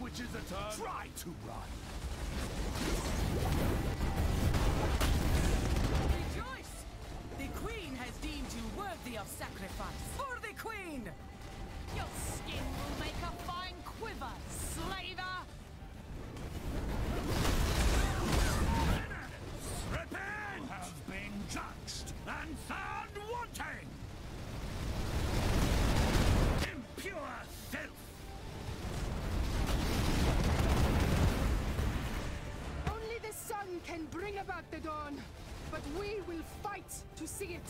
which is eternal. Try to run. Bring about the dawn, but we will fight to see it.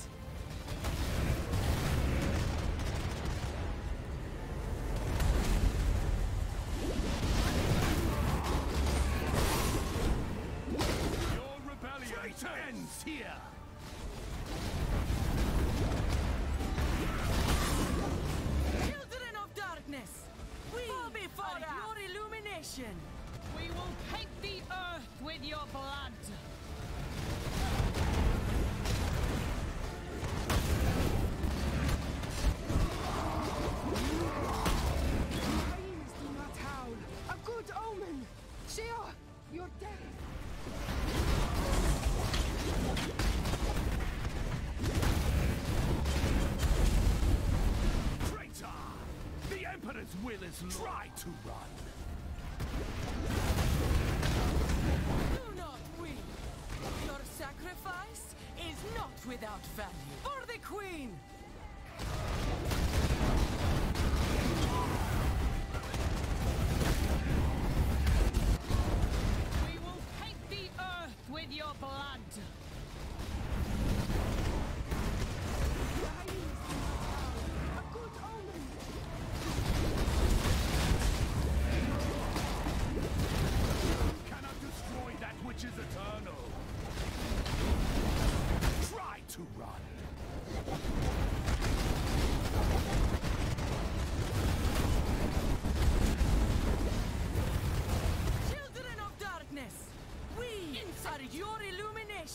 Your rebellion ends here! Children of darkness! We Fall before are us. your illumination! We will paint the earth with your blood! Emperor's try to run! Do not weep! Your sacrifice is not without value. For the Queen!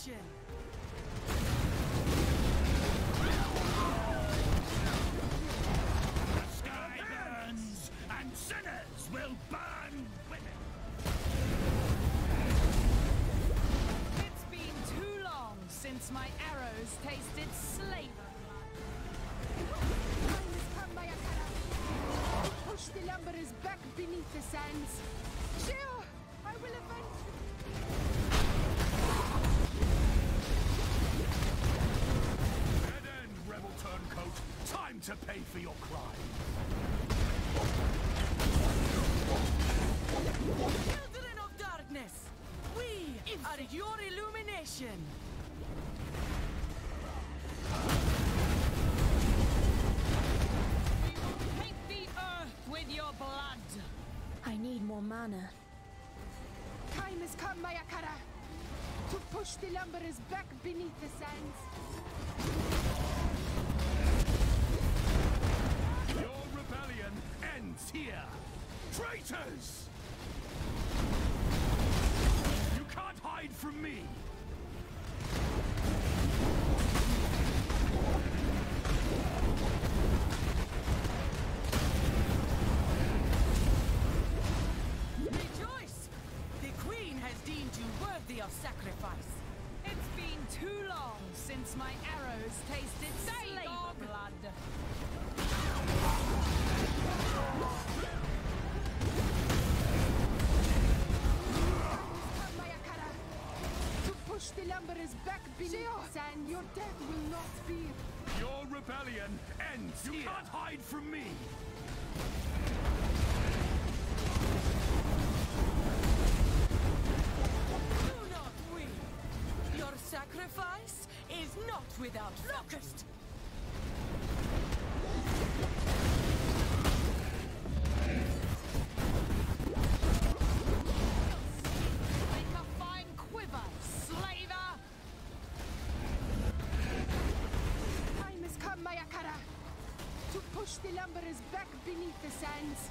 Illumination! The sky burns, and sinners will burn with it! It's been too long since my arrows tasted slaver blood. Hyenas come, Maraketh. Push the lumberers back beneath the sands. Sheo, to pay for your crime! Children of darkness! We are your illumination! We will paint the earth with your blood! I need more mana. Time has come, Maraketh. To push the lumberers back beneath the sands. Rebellion ends here! Traitors! You can't hide from me! Rejoice! The Queen has deemed you worthy of sacrifice. It's been too long since my arrows tasted slaver blood. Push the lumberers back beneath the sand, your death will not fear. Your rebellion ends you here! You can't hide from me! Do not weep! Your sacrifice is not without locust! Push the lumberers back beneath the sands.